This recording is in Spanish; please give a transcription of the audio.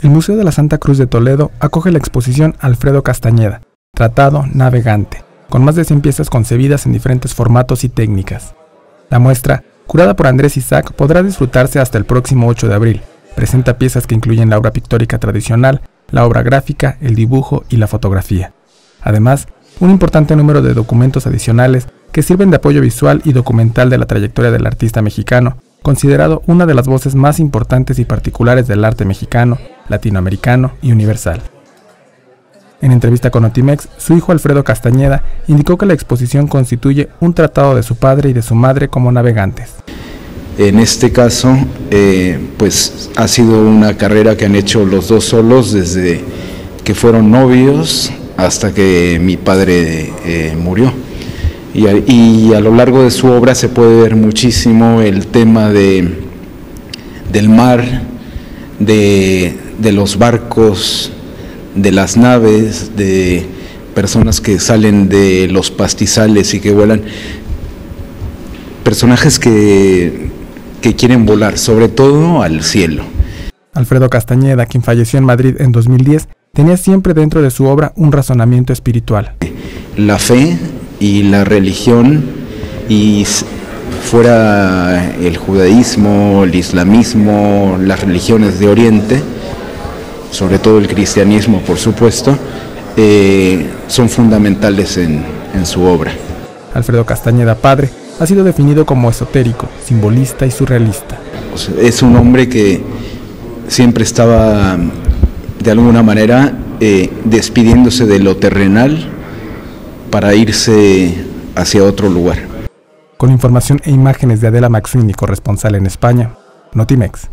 El Museo de la Santa Cruz de Toledo acoge la exposición Alfredo Castañeda, Tratado Navegante, con más de 100 piezas concebidas en diferentes formatos y técnicas. La muestra, curada por Andrés Isaac, podrá disfrutarse hasta el próximo 8 de abril. Presenta piezas que incluyen la obra pictórica tradicional, la obra gráfica, el dibujo y la fotografía. Además, un importante número de documentos adicionales que sirven de apoyo visual y documental de la trayectoria del artista mexicano, considerado una de las voces más importantes y particulares del arte mexicano, latinoamericano y universal. En entrevista con Otimex, su hijo Alfredo Castañeda indicó que la exposición constituye un tratado de su padre y de su madre como navegantes. En este caso, eh, pues ha sido una carrera que han hecho los dos solos desde que fueron novios hasta que mi padre eh, murió. Y a, lo largo de su obra se puede ver muchísimo el tema de, del mar, de, de los barcos, de las naves, de personas que salen de los pastizales y que vuelan, personajes que, que quieren volar, sobre todo al cielo. Alfredo Castañeda, quien falleció en Madrid en 2010, tenía siempre dentro de su obra un razonamiento espiritual. La fe y la religión y fuera el judaísmo, el islamismo, las religiones de Oriente, sobre todo el cristianismo por supuesto, eh, son fundamentales en, en su obra. Alfredo Castañeda Padre ha sido definido como esotérico, simbolista y surrealista. Es un hombre que siempre estaba de alguna manera eh, despidiéndose de lo terrenal para irse hacia otro lugar. Con información e imágenes de Adela Maxwini, corresponsal en España, Notimex.